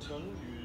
成语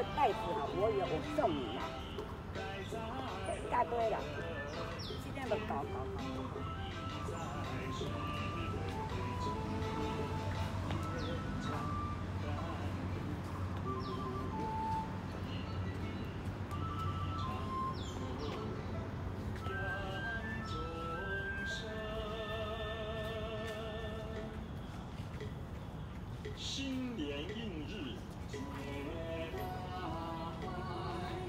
云。叫袋子哈，我有我送你啦，一大堆了，今天都搞搞搞。新年映日。